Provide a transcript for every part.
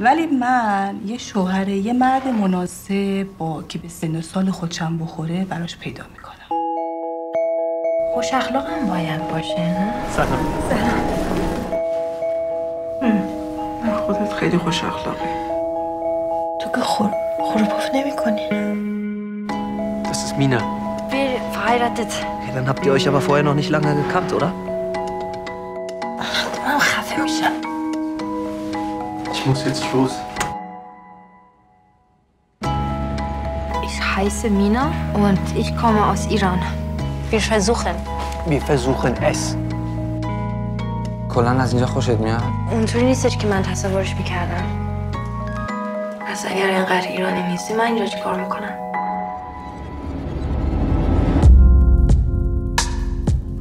ولی من یه شوهر یه مرد مناسب با که به سن و سال خودشم بخوره براش پیدا می‌کنم. خوش اخلاق هم باید باشه نه؟ سلام. خودت خیلی خوش اخلاقی. تو که خور خورپف نمی کنی Das ist Mina. Wir verheiratet Hey, dann habt ihr euch aber vorher noch nicht lange gekannt, oder? Ich muss jetzt los. Ich heiße Mina und ich komme aus Iran. Wir versuchen. Wir versuchen es. کلا از اینجا خوشت میاد اونطوری نیستش که من تصورش میکردم پس اگر اینقدر ایرانی نیستی من اینجا چی کار میکنم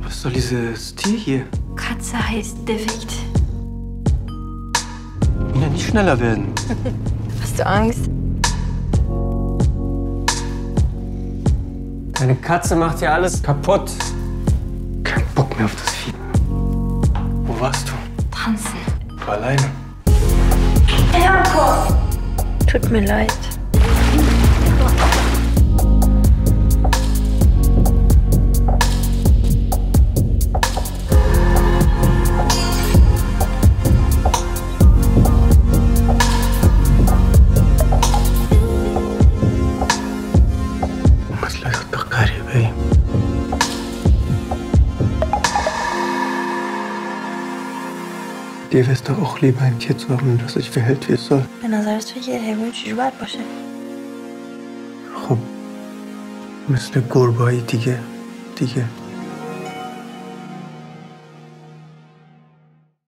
Was soll dieses Tier hier? Katze heißt defekt Mina, nicht schneller werden. Hast du Angst? Deine Katze macht hier alles kaputt. Kein Bock mehr auf das Vieh. Wo warst du? Tanzen. Du alleine. Tut mir leid. دیو وستا تا اخلی با این کتو هم این راستا که هل توی سال به نظر تو یه حیوان چجور باید باشه؟ خب مثل گربایی دیگه دیگه